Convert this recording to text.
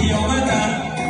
You're my matar